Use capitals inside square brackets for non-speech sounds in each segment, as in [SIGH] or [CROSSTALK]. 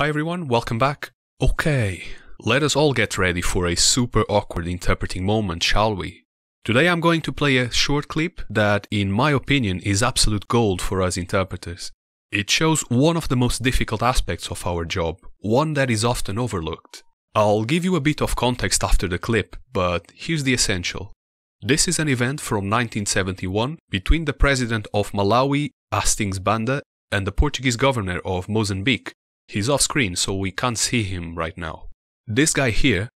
Hi everyone, welcome back. Okay, let us all get ready for a super awkward interpreting moment, shall we? Today I'm going to play a short clip that, in my opinion, is absolute gold for us interpreters. It shows one of the most difficult aspects of our job, one that is often overlooked. I'll give you a bit of context after the clip, but here's the essential. This is an event from 1971 between the president of Malawi, Hastings Banda, and the Portuguese governor of Mozambique. He's off screen, so we can't see him right now. This guy here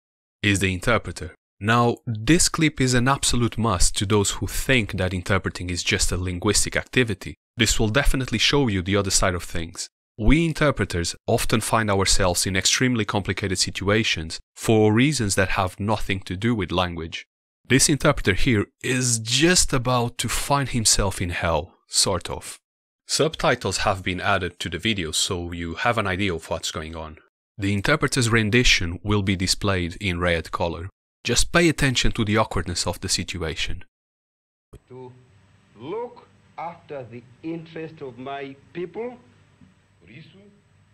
is the interpreter. Now, this clip is an absolute must to those who think that interpreting is just a linguistic activity. This will definitely show you the other side of things. We interpreters often find ourselves in extremely complicated situations for reasons that have nothing to do with language. This interpreter here is just about to find himself in hell, sort of. Subtitles have been added to the video so you have an idea of what's going on. The interpreter's rendition will be displayed in red color. Just pay attention to the awkwardness of the situation. to look after the interest of my people. Por isso,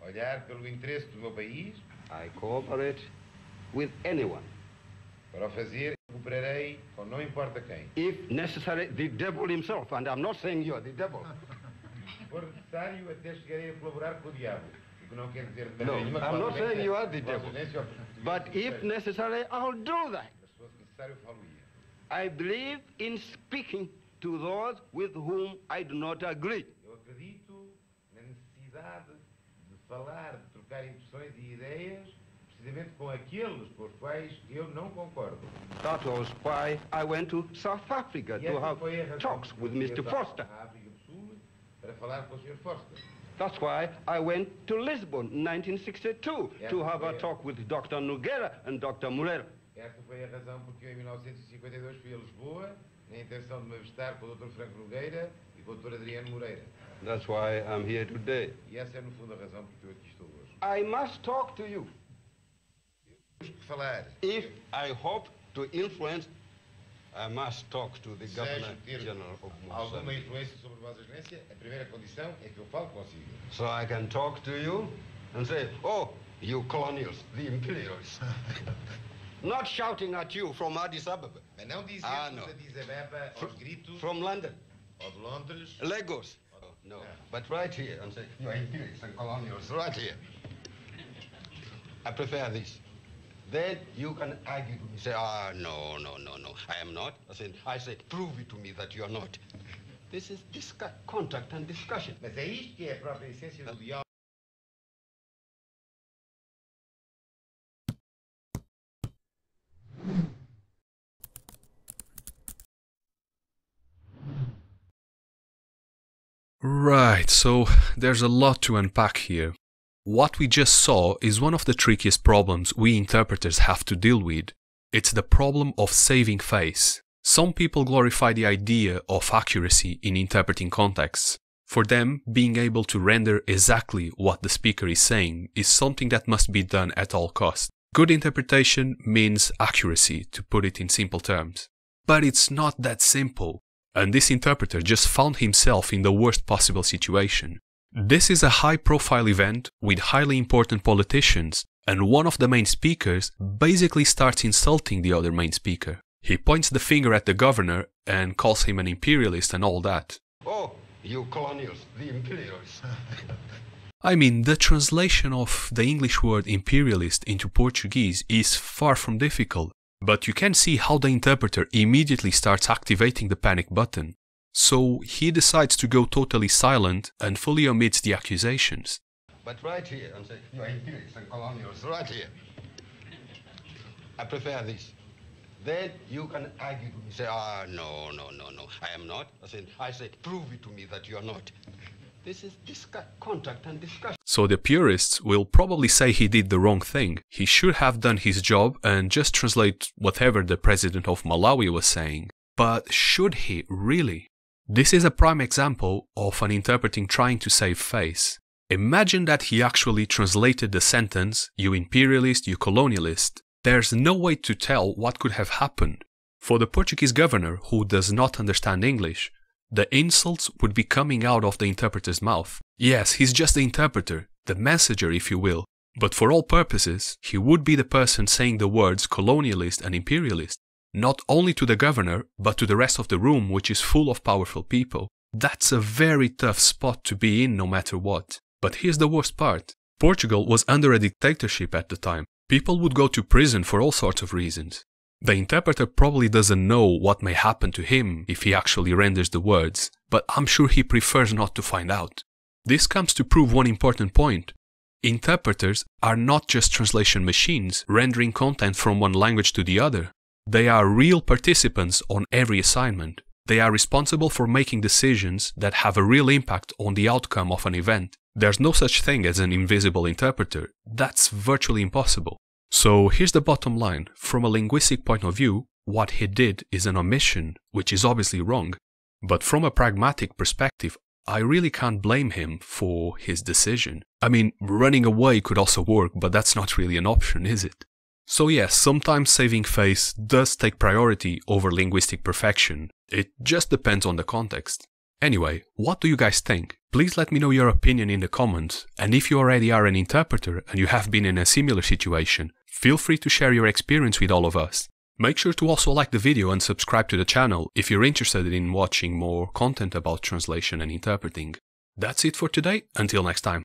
olhar pelo interesse do meu país, I cooperate with anyone. para fazer, cooperarei com não importa quem. If necessary, the devil himself. And I'm not saying you're the devil. For necessário, até chegarei a colaborar com o diabo. O que não quer dizer de No, maneira nenhuma que I'm not saying you are the devil. But if necessary, I'll do that. Mas se fosse necessário, eu falo-ia. I believe in speaking to those with whom I do not agree. Eu acredito na necessidade de falar, de trocar impressões e ideias, precisamente com aqueles com os quais eu não concordo. That was why I went to South Africa to have foi a razão talks with Mr. Vorster. À África do Sul para falar com o Sr. Vorster. That's why I went to Lisbon in 1962 Yeah, to have a talk with Dr. Nogueira and Dr. Moreira. Foi a razão porque eu, em 1952, fui a Lisboa, na intenção de me avistar com o Dr. Franco Nogueira e com o Dr. Adriano Moreira. That's why I'm here today. E essa é, no fundo, a razão porque eu aqui estou hoje. I must talk to you Temos que falar. if I hope to influence. I must talk to the Governor General of alguma Mozambique. influência sobre Vossa Excelência, a primeira condição é que eu falo. So I can talk to you and say, oh, you colonials, the imperialists. [LAUGHS] Not shouting at you from Addis Ababa, Mas não dizermos Ah, não. a Addis Abeba aos gritos, from London, ou de Londres, Lagos. no, but right here and say, you are imperials and colonials, right here. I prefer this. Then you can argue to me, say, ah, no, no, no, no, I am not. I said, I say, prove it to me that you are not. This is discuss, contact and discussion. mas é isto que é a própria essência do diálogo. Right, so there's a lot to unpack here. What we just saw is one of the trickiest problems we interpreters have to deal with. It's the problem of saving face. Some people glorify the idea of accuracy in interpreting contexts. For them, being able to render exactly what the speaker is saying is something that must be done at all costs. Good interpretation means accuracy, to put it in simple terms. But it's not that simple and this interpreter just found himself in the worst possible situation. This is a high profile event with highly important politicians, and one of the main speakers basically starts insulting the other main speaker. He points the finger at the governor and calls him an imperialist and all that. Oh, you colonials, the imperialists. I mean, the translation of the English word imperialist into Portuguese is far from difficult, but you can see how the interpreter immediately starts activating the panic button. So he decides to go totally silent and fully omits the accusations. But right here and say, you [LAUGHS] are imperials and colonials, right here. I prefer this. Then you can argue to me, say, ah, no, no, no, no, I am not. I say, I say, prove it to me that you are not. This is discuss, contact and discussion. So the purists will probably say he did the wrong thing. He should have done his job and just translate whatever the president of Malawi was saying. But should he really? This is a prime example of an interpreting trying to save face. Imagine that he actually translated the sentence, you imperialist, you colonialist. There's no way to tell what could have happened. For the Portuguese governor who does not understand English, the insults would be coming out of the interpreter's mouth. Yes, he's just the interpreter, the messenger, if you will. But for all purposes, he would be the person saying the words colonialist and imperialist, not only to the governor, but to the rest of the room, which is full of powerful people. That's a very tough spot to be in no matter what. But here's the worst part Portugal was under a dictatorship at the time. People would go to prison for all sorts of reasons. The interpreter probably doesn't know what may happen to him if he actually renders the words, but I'm sure he prefers not to find out. This comes to prove one important point. Interpreters are not just translation machines rendering content from one language to the other. They are real participants on every assignment. They are responsible for making decisions that have a real impact on the outcome of an event. There's no such thing as an invisible interpreter. That's virtually impossible. So here's the bottom line. From a linguistic point of view, what he did is an omission, which is obviously wrong. But from a pragmatic perspective, I really can't blame him for his decision. I mean, running away could also work, but that's not really an option, is it? So yes, sometimes saving face does take priority over linguistic perfection. It just depends on the context. Anyway, what do you guys think? Please let me know your opinion in the comments, and if you already are an interpreter and you have been in a similar situation, feel free to share your experience with all of us. Make sure to also like the video and subscribe to the channel if you're interested in watching more content about translation and interpreting. That's it for today, until next time.